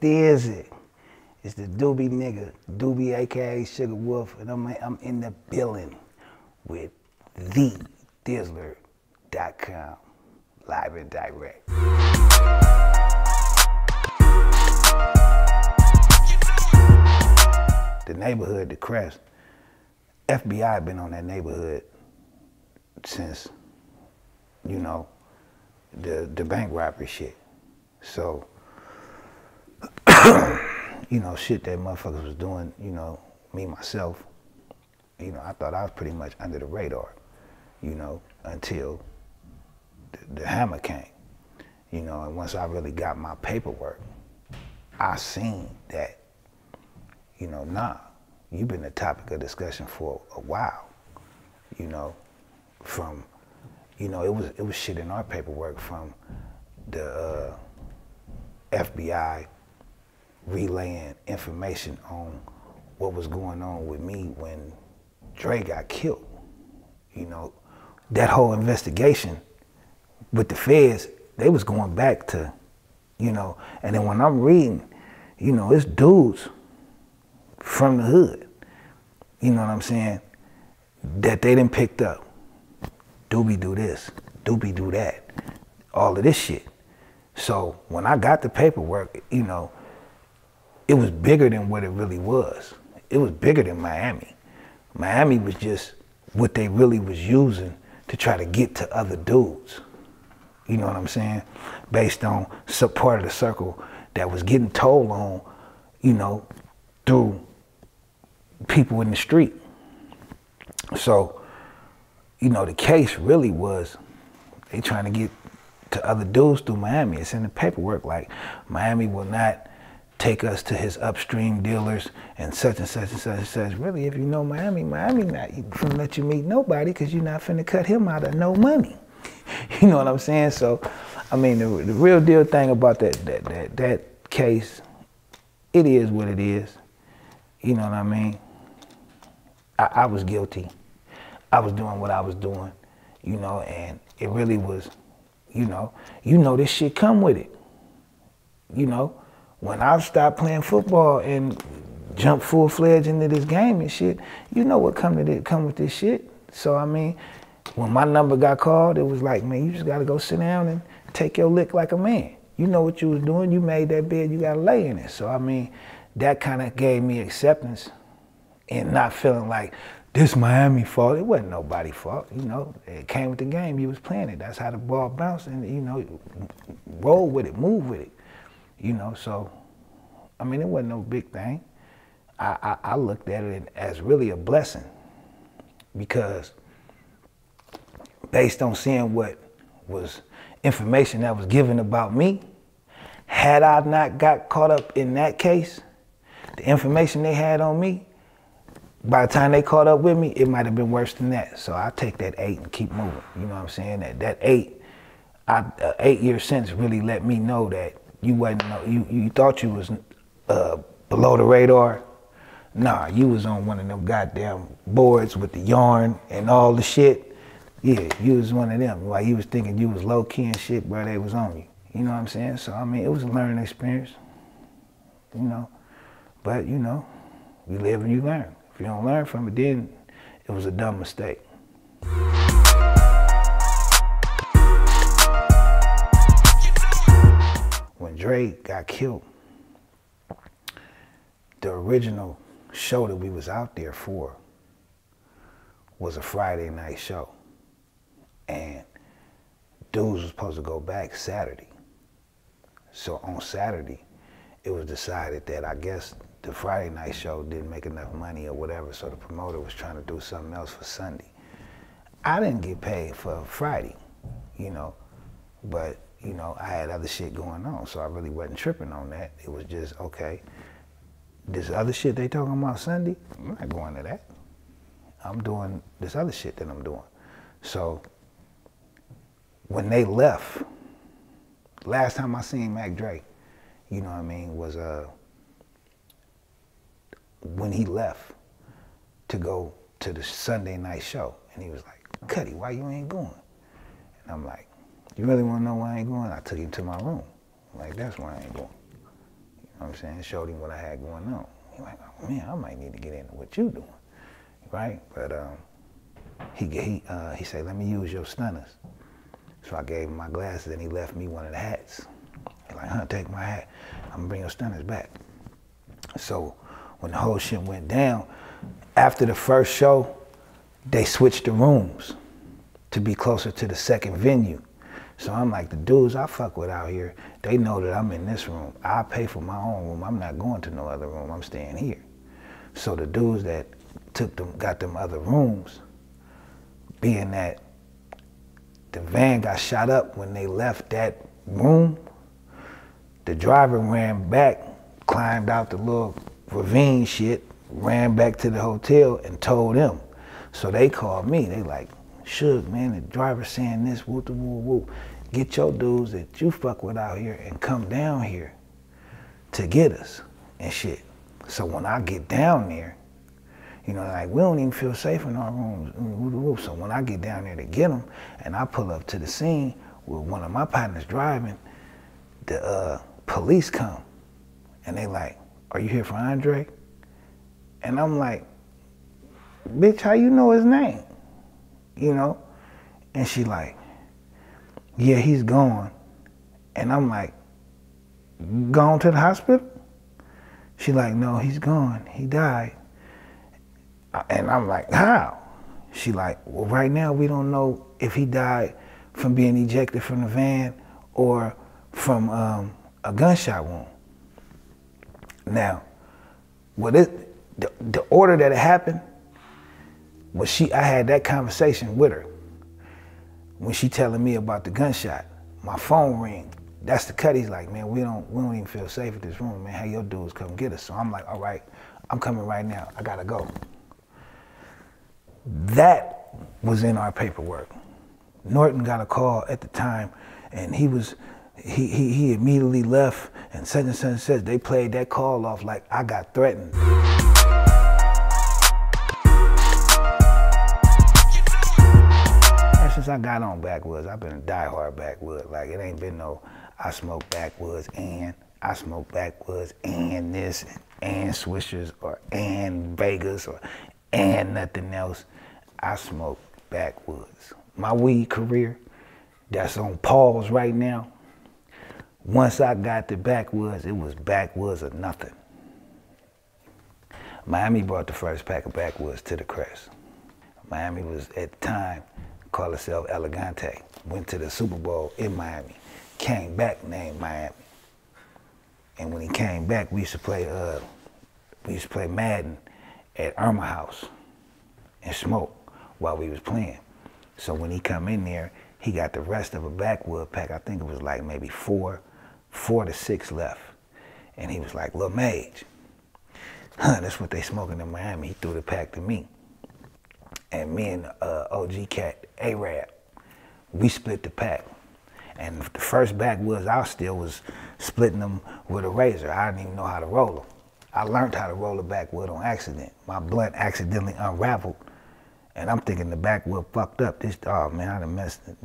There's it. It's the Dubee nigga, Dubee aka Sugar Wolf, and I'm, I'm in the building with the Thizzler.com, live and direct. The neighborhood, the crest, FBI been on that neighborhood since, you know, the the bank robbery shit. So, you know, shit that motherfuckers was doing, you know, me myself, you know, I thought I was pretty much under the radar, you know, until the, the hammer came, you know, and once I really got my paperwork, I seen that, you know, nah, you've been the topic of discussion for a while, you know, from, you know, it was it was shit in our paperwork from the uh, FBI relaying information on what was going on with me when Dre got killed. You know, that whole investigation with the feds, they was going back to, you know, and then when I'm reading, you know, it's dudes from the hood, you know what I'm saying, that they didn't picked up. Dubee do this, Dubee do that, all of this shit. So when I got the paperwork, you know, it was bigger than what it really was. It was bigger than Miami. Miami was just what they really was using to try to get to other dudes. You know what I'm saying? Based on some part of the circle that was getting told on, you know, through people in the street. So, you know, the case really was they trying to get to other dudes through Miami. It's in the paperwork like Miami will not take us to his upstream dealers and such and such and such and such. Really, if you know Miami, Miami not you finna let you meet nobody because you're not finna cut him out of no money. You know what I'm saying? So, I mean, the, the real deal thing about that, that, that, that case, it is what it is. You know what I mean? I, I was guilty. I was doing what I was doing, you know, and it really was, you know, you know this shit come with it. You know, when I stopped playing football and jumped full fledged into this game and shit, you know what come to it, come with this shit. So I mean, when my number got called, it was like, man, you just gotta go sit down and take your lick like a man. You know what you was doing. You made that bed. You gotta lay in it. So I mean, that kind of gave me acceptance and not feeling like this Miami fault. It wasn't nobody fault. You know, it came with the game. You was playing it. That's how the ball bounced, and you know, roll with it, move with it. You know, so I mean, it wasn't no big thing. I, I, I looked at it as really a blessing because based on seeing what was information that was given about me, had I not got caught up in that case, the information they had on me, by the time they caught up with me, it might have been worse than that. So I take that eight and keep moving. You know what I'm saying? That that eight, I, uh, eight year sentence really let me know that you wasn't you you thought you was uh, below the radar. Nah, you was on one of them goddamn boards with the yarn and all the shit. Yeah, you was one of them. While you was thinking you was low key and shit, bro, they was on you. You know what I'm saying? So I mean, it was a learning experience. You know, but you know, you live and you learn. If you don't learn from it, then it was a dumb mistake. Dre got killed, the original show that we was out there for was a Friday night show. And dudes was supposed to go back Saturday. So on Saturday, it was decided that I guess the Friday night show didn't make enough money or whatever, so the promoter was trying to do something else for Sunday. I didn't get paid for Friday, you know, but you know, I had other shit going on, so I really wasn't tripping on that. It was just, okay, this other shit they talking about Sunday, I'm not going to that. I'm doing this other shit that I'm doing. So when they left, last time I seen Mac Dre, you know what I mean, was uh, when he left to go to the Sunday night show. And he was like, Cuddy, why you ain't going? And I'm like, you really want to know why I ain't going? I took him to my room. Like, that's why I ain't going. You know what I'm saying? Showed him what I had going on. He like, oh, man, I might need to get into what you doing, right? But um, he he uh, he said, let me use your stunners. So I gave him my glasses and he left me one of the hats. He's like, huh, take my hat. I'm gonna bring your stunners back. So when the whole shit went down, after the first show, they switched the rooms to be closer to the second venue. So I'm like, the dudes I fuck with out here, they know that I'm in this room. I pay for my own room. I'm not going to no other room. I'm staying here. So the dudes that took them, got them other rooms, being that the van got shot up when they left that room, the driver ran back, climbed out the little ravine shit, ran back to the hotel and told them. So they called me. They like, Suge, man, the driver saying this, whoop, whoop, whoop. Get your dudes that you fuck with out here and come down here to get us and shit. So when I get down there, you know, like we don't even feel safe in our rooms. So when I get down there to get them and I pull up to the scene with one of my partners driving, the uh, police come and they like, are you here for Andre? And I'm like, bitch, how you know his name? You know? And she like, yeah, he's gone. And I'm like, gone to the hospital? She like, no, he's gone. He died. And I'm like, how? She like, well, right now we don't know if he died from being ejected from the van or from um, a gunshot wound. Now, what it, the, the order that it happened, but she, I had that conversation with her when she telling me about the gunshot. My phone ring. That's the cut. He's like, man, we don't, we don't even feel safe at this room, man. Hey, your dudes come get us. So I'm like, all right, I'm coming right now. I gotta go. That was in our paperwork. Norton got a call at the time, and he was, he, he, he immediately left, and such and such says they played that call off like I got threatened. Since I got on Backwoods, I've been a diehard Backwoods. Like it ain't been no I smoke Backwoods and I smoke Backwoods and this and Swishers or and Vegas or and nothing else. I smoke Backwoods. My weed career, that's on pause right now. Once I got to Backwoods, it was Backwoods or nothing. Miami brought the first pack of Backwoods to the crest. Miami was at the time called herself Elegante. Went to the Super Bowl in Miami. Came back named Miami. And when he came back, we used to play uh, we used to play Madden at Irma House and smoke while we was playing. So when he come in there, he got the rest of a backwood pack. I think it was like maybe four, four to six left. And he was like, Lil Mage, huh, that's what they smoking in Miami. He threw the pack to me and me and uh, OG Cat, A-Rab, we split the pack. And the first backwoods I still was splitting them with a razor. I didn't even know how to roll them. I learned how to roll a backwood on accident. My blunt accidentally unraveled. And I'm thinking the backwood fucked up. This, oh man, I done messed it.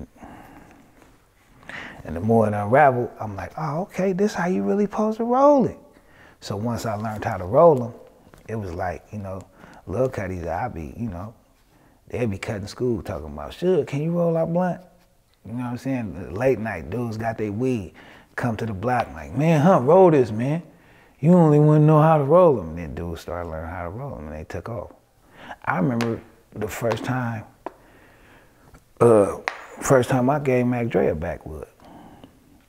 And the more it unraveled, I'm like, oh, okay, this how you really supposed to roll it. So once I learned how to roll them, it was like, you know, little cutties, I be, you know, they'd be cutting school talking about, Suge, can you roll out blunt? You know what I'm saying? Late night, dudes got their weed, come to the block like, man, huh, roll this, man. You only want to know how to roll them. And then dudes started learning how to roll them and they took off. I remember the first time, uh, first time I gave Mac Dre a backwood.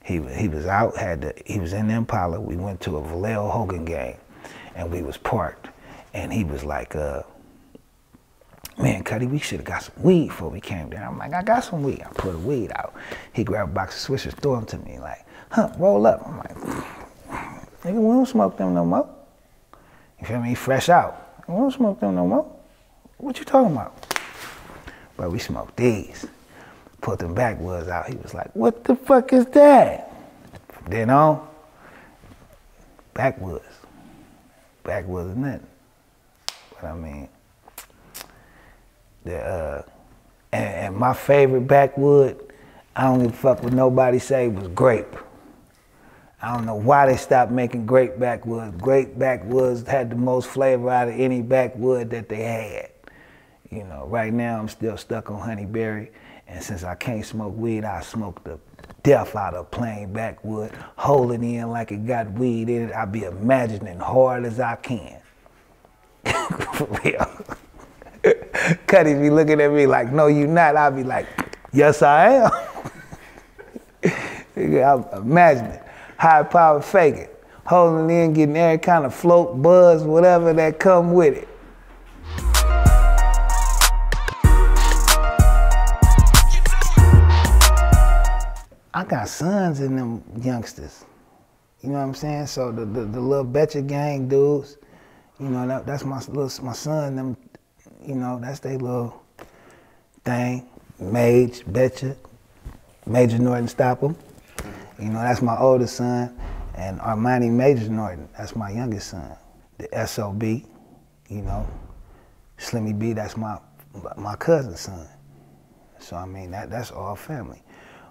He, he was out, had the, he was in Impala. We went to a Vallejo Hogan game and we was parked. And he was like, uh, man, Cuddy, we should have got some weed before we came down. I'm like, I got some weed. I put a weed out. He grabbed a box of swishers, threw them to me, like, huh, roll up. I'm like, nigga, we don't smoke them no more. You feel me? Fresh out. We don't smoke them no more. What you talking about? But we smoked these. Put them backwoods out. He was like, what the fuck is that? From then on, backwoods. Backwoods is nothing. But I mean, the, uh, and, and, my favorite backwood, I don't a fuck with nobody say, was grape. I don't know why they stopped making grape backwoods. Grape backwoods had the most flavor out of any backwood that they had. You know, right now I'm still stuck on honeyberry, and since I can't smoke weed, I smoke the death out of plain backwood, holding in like it got weed in it. I be imagining hard as I can. For real. Cuddy be looking at me like, no, you not. I'll be like, yes, I am. I'm imagining high power faking, holding in, getting every kind of float, buzz, whatever that come with it. I got sons in them youngsters. You know what I'm saying? So the the, the little Betcha gang dudes, you know, that, that's my little my son. Them, you know, that's their little thing. Mage, Betcha, Major Norton, stop them. You know, that's my oldest son, and Armani Major Norton, that's my youngest son. The SOB, you know, Slimmy B, that's my my cousin's son. So I mean, that that's all family.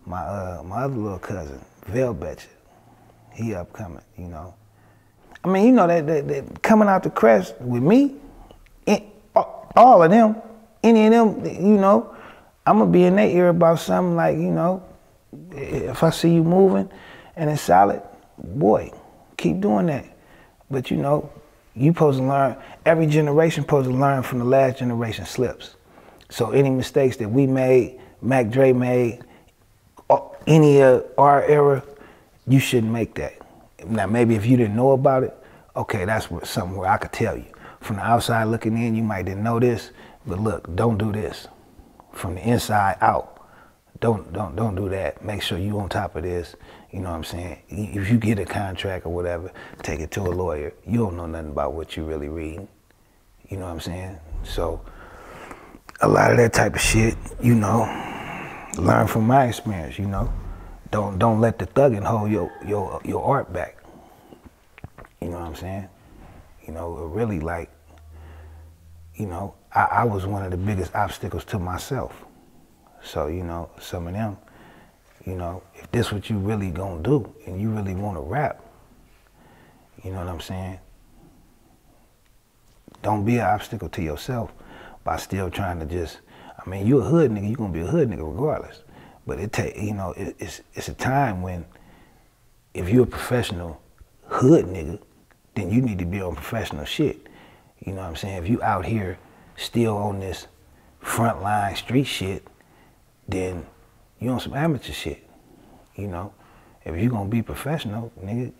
My uh, my other little cousin, Vel Betcher, he upcoming, you know. I mean, you know that, that, that coming out the crest with me, all of them, any of them, you know, I'm gonna be in their ear about something like, you know, if I see you moving and it's solid, boy, keep doing that. But you know, you supposed to learn, every generation supposed to learn from the last generation slips. So any mistakes that we made, Mac Dre made, any of our era, you shouldn't make that. Now maybe if you didn't know about it, okay, that's something where I could tell you. From the outside looking in, you might didn't know this, but look, don't do this. From the inside out, don't don't don't do that. Make sure you on top of this. You know what I'm saying? If you get a contract or whatever, take it to a lawyer. You don't know nothing about what you really reading. You know what I'm saying? So a lot of that type of shit, you know, learn from my experience, you know. Don't don't let the thugging hold your your your art back. You know what I'm saying? You know, really like, you know, I, I was one of the biggest obstacles to myself. So, you know, some of them, you know, if this what you really gonna do and you really wanna rap, you know what I'm saying? Don't be an obstacle to yourself by still trying to just, I mean, you a hood nigga, you gonna be a hood nigga regardless. But it take, you know, it, it's, it's a time when if you're a professional hood nigga, then you need to be on professional shit. You know what I'm saying? If you out here still on this frontline street shit, then you on some amateur shit. You know, if you gonna be professional, nigga,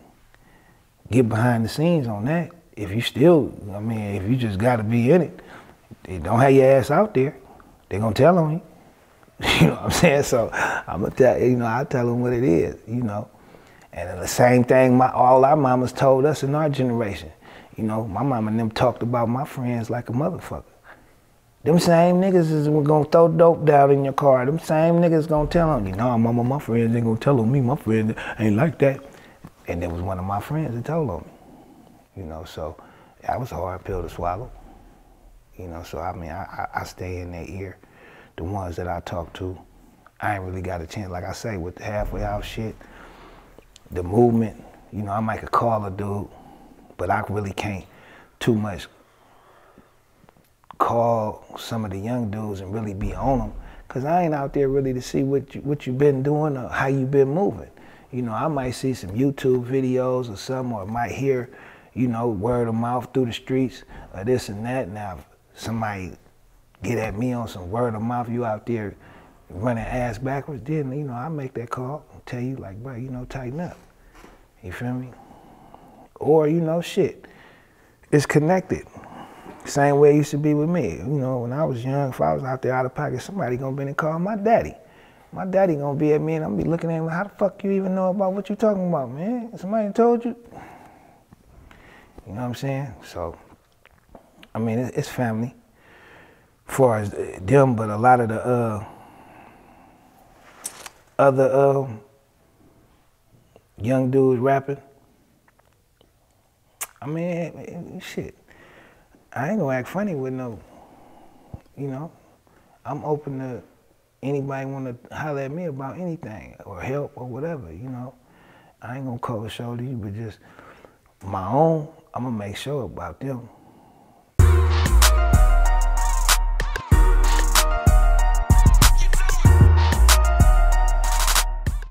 get behind the scenes on that. If you still, I mean, if you just gotta be in it, don't have your ass out there. They gonna tell on you. You know what I'm saying? So I'm gonna tell you know I tell them what it is. You know, and the same thing my all our mamas told us in our generation. You know, my mama and them talked about my friends like a motherfucker. Them same niggas is gonna throw dope down in your car. Them same niggas gonna tell on you. No, mama, my friends ain't gonna tell on me. My friends ain't like that. And it was one of my friends that told on me. You know, so that was a hard pill to swallow. You know, so I mean, I, I, I stay in their ear. The ones that I talk to, I ain't really got a chance. Like I say, with the halfway out shit, the movement, you know, I might could call a dude, but I really can't too much call some of the young dudes and really be on them. Cause I ain't out there really to see what you, what you been doing or how you've been moving. You know, I might see some YouTube videos or something, or might hear, you know, word of mouth through the streets or this and that. Now, if somebody get at me on some word of mouth, you out there running ass backwards, then, you know, I make that call tell you, like, bro, you know, tighten up. You feel me? Or, you know, shit, it's connected. Same way it used to be with me. You know, when I was young, if I was out there out of pocket, somebody gonna be in and call my daddy. My daddy gonna be at me and I'm gonna be looking at him how the fuck you even know about what you talking about, man? Somebody told you? You know what I'm saying? So, I mean, it's family. As far as them, but a lot of the uh, other uh, young dudes rapping, I mean, eh, eh, shit. I ain't gonna act funny with no, you know. I'm open to anybody want to holler at me about anything or help or whatever, you know. I ain't gonna cover shoulder you, but just my own, I'm gonna make sure about them